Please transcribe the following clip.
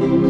you.